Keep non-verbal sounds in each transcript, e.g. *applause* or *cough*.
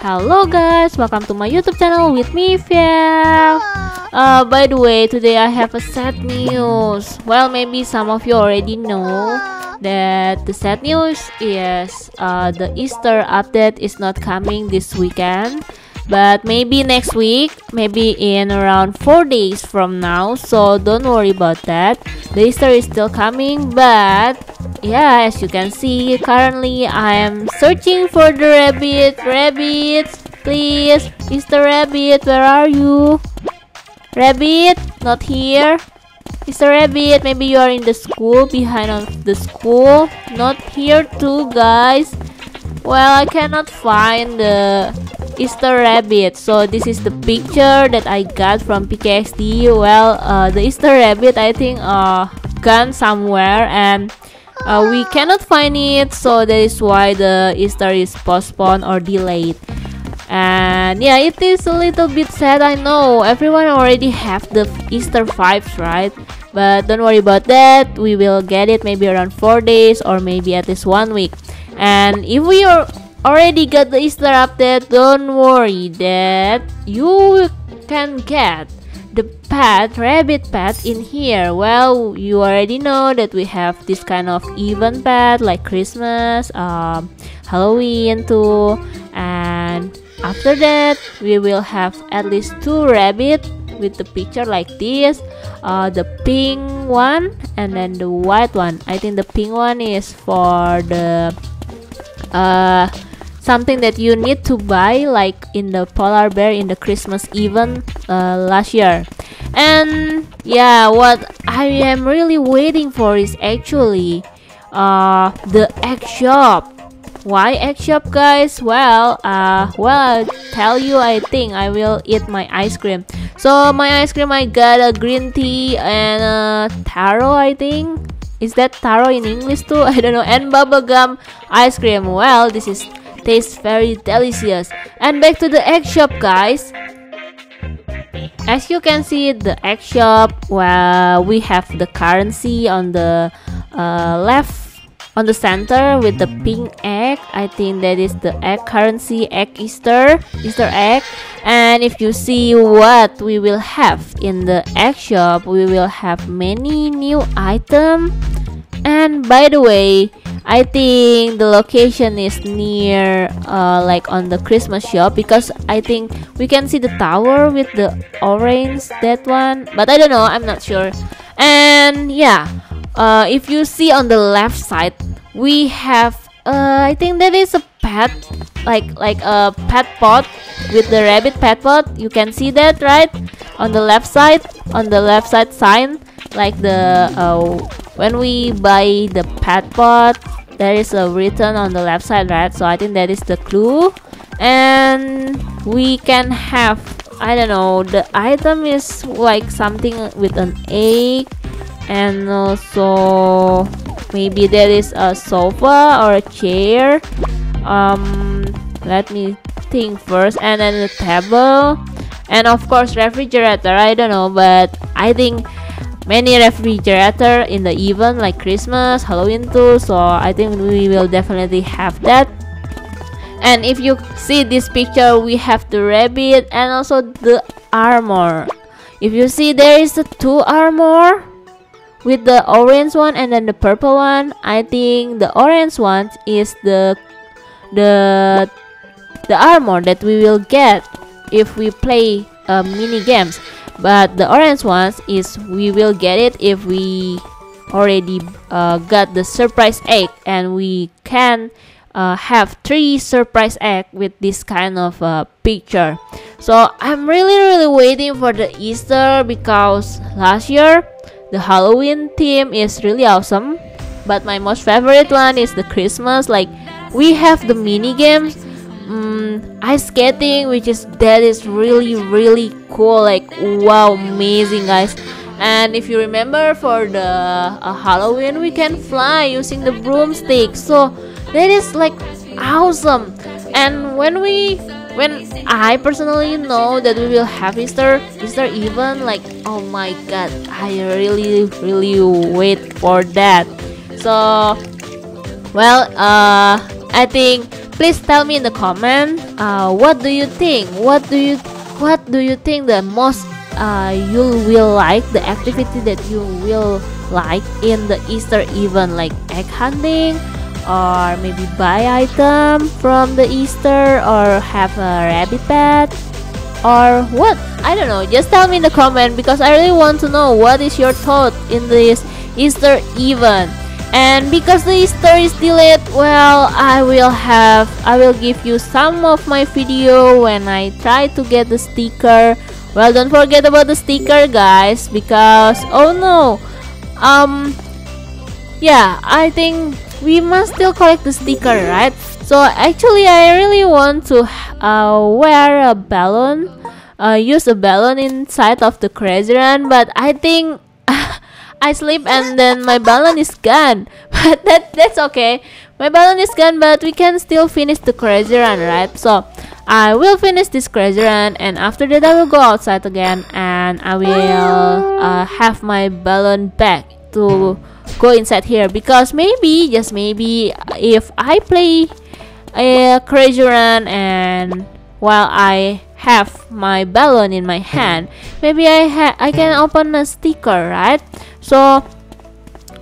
Hello guys, welcome to my YouTube channel with me, Vhiel. Uh, by the way, today I have a sad news. Well, maybe some of you already know that the sad news is uh, the Easter update is not coming this weekend but maybe next week maybe in around four days from now so don't worry about that the easter is still coming but yeah as you can see currently i am searching for the rabbit rabbit please Mr. rabbit where are you rabbit not here Mr. Rabbit, maybe you are in the school, behind of the school. Not here too, guys. Well, I cannot find the Easter rabbit. So this is the picture that I got from PKXD. Well, uh, the Easter rabbit I think uh gone somewhere and uh, we cannot find it. So that is why the Easter is postponed or delayed. And yeah, it is a little bit sad. I know everyone already have the Easter vibes, right? But don't worry about that. We will get it maybe around four days or maybe at least one week. And if we are already got the Easter update, don't worry that you can get the pet, rabbit pet in here. Well, you already know that we have this kind of event pet like Christmas, um, Halloween too. And after that, we will have at least two rabbit with the picture like this. Uh, the pink one and then the white one. I think the pink one is for the uh, something that you need to buy like in the polar bear in the christmas event uh, last year. And yeah what i am really waiting for is actually uh, the egg shop. Why egg shop guys? Well uh well i'll tell you i think i will eat my ice cream. So my ice cream i got a green tea and a taro i think. Is that taro in english too? *laughs* I don't know. And bubblegum ice cream. Well this is tastes very delicious. And back to the egg shop guys. As you can see the egg shop, well, we have the currency on the uh, left on the center with the pink egg i think that is the egg currency egg easter easter egg and if you see what we will have in the egg shop we will have many new items and by the way I think the location is near uh, like on the Christmas shop because I think we can see the tower with the orange that one but I don't know I'm not sure. And yeah uh, if you see on the left side we have uh, I think that is a pet like like a pet pot with the rabbit pet pot. You can see that right? On the left side on the left side sign like the uh, when we buy the pet pot there is a written on the left side right? So i think that is the clue. And we can have i don't know the item is like something with an egg and also maybe there is a sofa or a chair. Um let me think first. And then the table. And of course refrigerator. I don't know but i think many refrigerator in the event like Christmas, Halloween too. So I think we will definitely have that. And if you see this picture, we have the rabbit and also the armor. If you see there is the two armor with the orange one and then the purple one. I think the orange one is the the the armor that we will get if we play uh, mini games but the orange ones is we will get it if we already uh, got the surprise egg. And we can uh, have three surprise egg with this kind of uh, picture. So i'm really really waiting for the easter because last year the halloween theme is really awesome. But my most favorite one is the christmas. Like we have the mini games um, ice skating which is that is really really cool like wow amazing guys. And if you remember for the uh, halloween we can fly using the broomstick. So that is like awesome. And when we when i personally know that we will have easter easter even like oh my god i really really wait for that. So well uh i think please tell me in the comment uh, what do you think? What do you what do you think the most uh, you will like the activity that you will like in the Easter event like egg hunting or maybe buy item from the Easter or have a rabbit pet or what? I don't know. Just tell me in the comment because I really want to know what is your thought in this Easter event and because the Easter is delayed well I will have I will give you some of my video when I try to get the sticker. Well don't forget about the sticker guys because oh no um yeah I think we must still collect the sticker right? So actually I really want to uh, wear a balloon uh, use a balloon inside of the crazy run but I think I sleep and then my balloon is gone. *laughs* But that that's okay. My balloon is gone but we can still finish the crazy run right? So I will finish this crazy run and after that I will go outside again and I will uh, have my balloon back to go inside here. Because maybe just maybe if I play a crazy run and while I have my balloon in my hand maybe I ha I can open a sticker right so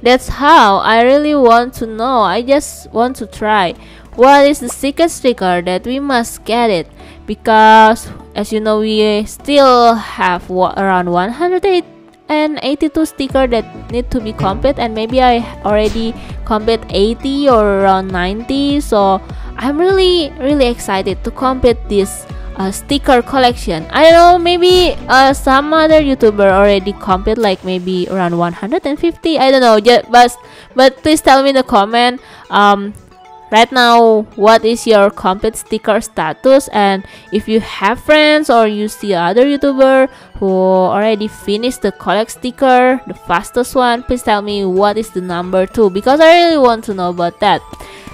that's how I really want to know. I just want to try what is the secret sticker that we must get it. Because as you know we still have around 108 and 82 sticker that need to be complete and maybe I already complete 80 or around 90 so I'm really really excited to complete this uh, sticker collection. I don't know maybe uh, some other youtuber already complete like maybe around 150 I don't know just but but please tell me in the comment um right now what is your complete sticker status? And if you have friends or you see other youtuber who already finished the collect sticker the fastest one please tell me what is the number two because i really want to know about that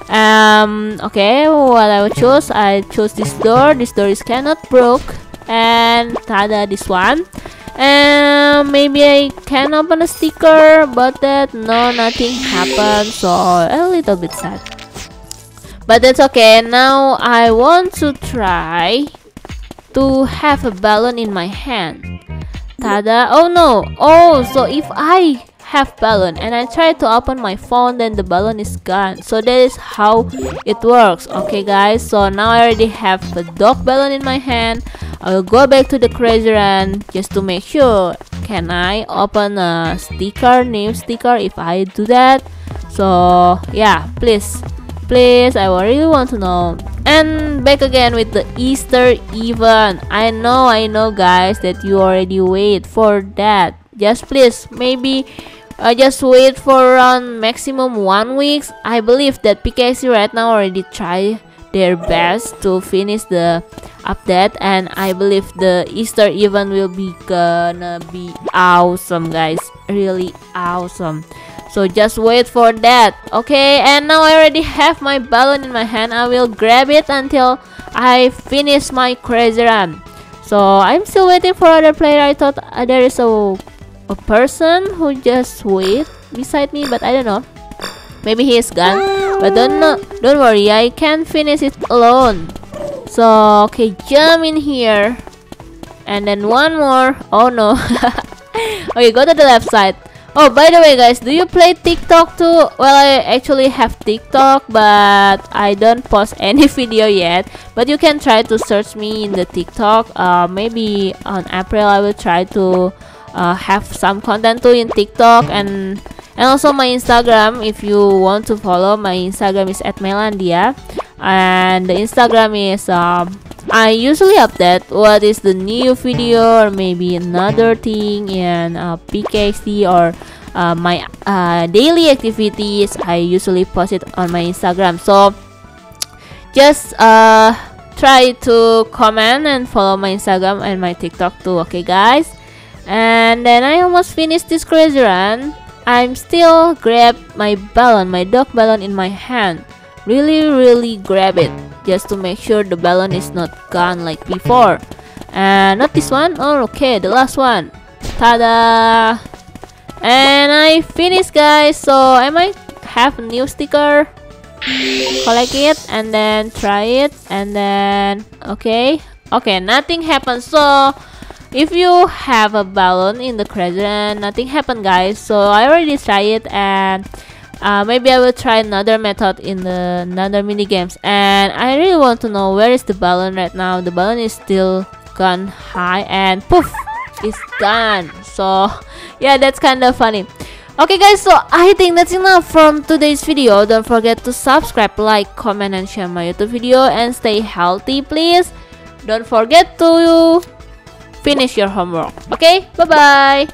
um okay what i will choose i choose this door. This door is cannot broke. And tada this one. And maybe I can open a sticker but that no nothing happened. So a little bit sad. But that's okay. Now I want to try to have a balloon in my hand. Tada oh no. Oh so if I have balloon and I try to open my phone then the balloon is gone. So that is how it works okay guys? So now I already have the dog balloon in my hand. I will go back to the crazy run just to make sure can I open a sticker new sticker if I do that? So yeah please please I really want to know. And back again with the Easter event. I know I know guys that you already wait for that. Just please maybe uh, just wait for around maximum one weeks. I believe that PK XD right now already try their best to finish the update and I believe the Easter event will be gonna be awesome guys. Really awesome. So just wait for that. Okay and now I already have my balloon in my hand. I will grab it until I finish my crazy run. So I'm still waiting for other player. I thought uh, there is a a person who just wait beside me but I don't know. Maybe he is gone but don't know. Don't worry I can finish it alone. So okay jump in here. And then one more. Oh no. *laughs* Okay go to the left side. Oh, by the way, guys, do you play TikTok too? Well, I actually have TikTok, but I don't post *laughs* any video yet. But you can try to search me in the TikTok. Uh, maybe on April I will try to uh, have some content too in TikTok and and also my Instagram. If you want to follow, my Instagram is at Melandia, and the Instagram is um I usually update what is the new video or maybe another thing in uh, PK XD or uh, my uh, daily activities I usually post it on my Instagram. So just uh, try to comment and follow my Instagram and my TikTok too okay guys and then I almost finished this crazy run. I'm still grab my balloon my dog balloon in my hand. Really really grab it just to make sure the balloon is not gone like before. And not this one? Oh okay the last one. Tada! And I finished guys. So I might have a new sticker. Collect it and then try it and then okay. Okay nothing happened. So if you have a balloon in the crazy run nothing happened guys so I already tried it and uh, maybe I will try another method in the another mini games. And I really want to know where is the balloon right now. The balloon is still gone high and poof it's gone so *laughs* yeah that's kind of funny. Okay guys so i think that's enough from today's video. Don't forget to subscribe like comment and share my youtube video and stay healthy please. Don't forget to finish your homework. Okay? Bye